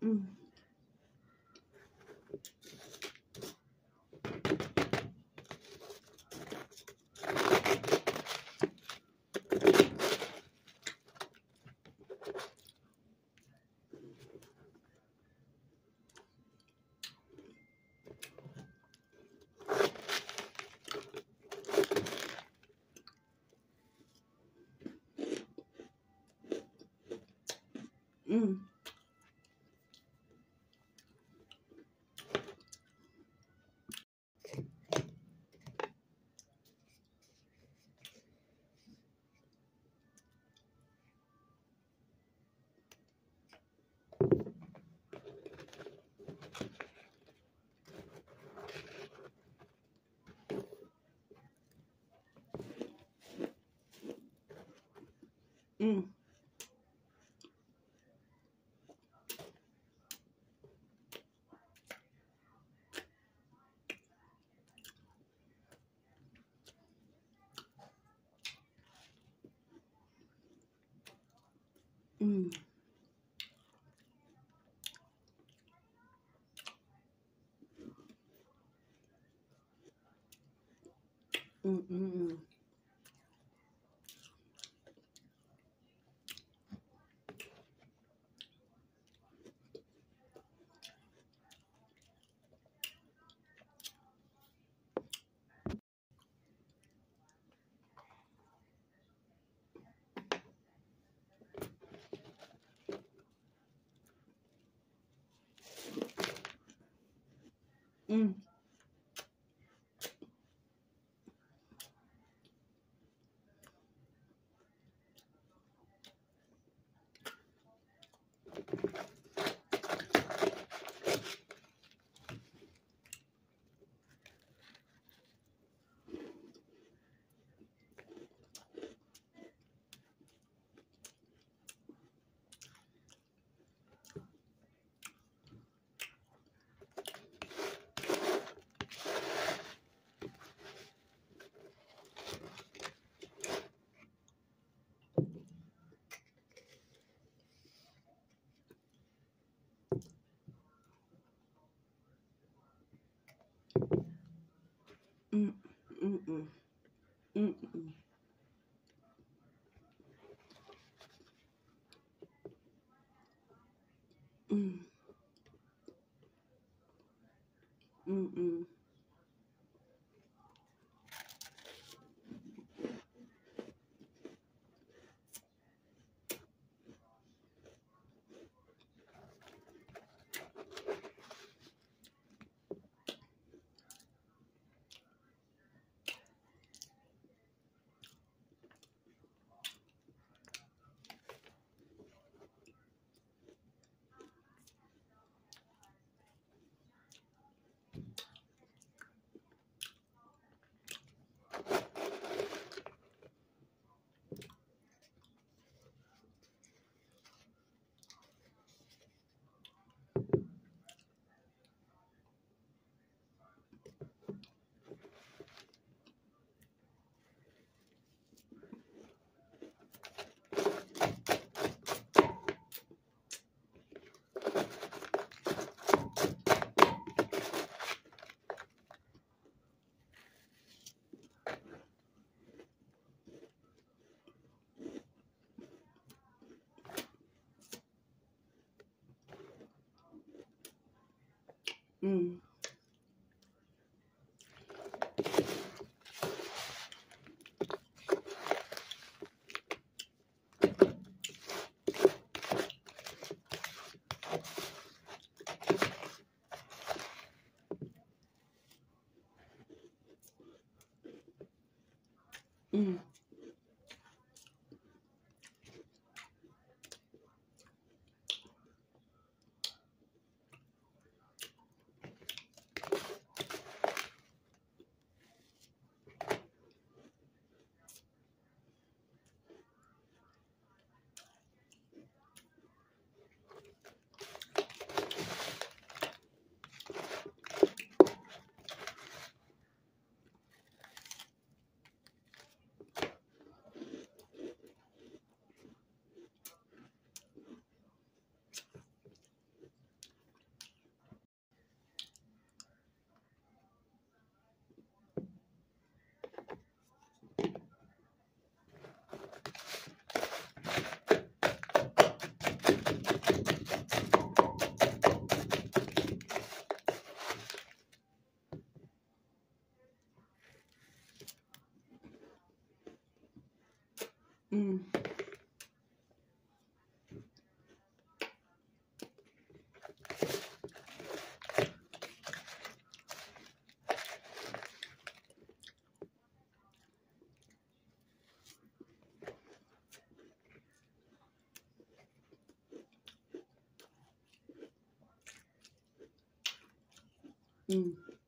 嗯。嗯。Mm. Mm. Mm-mm. Mm. 嗯嗯嗯嗯嗯 Mm. 嗯。嗯。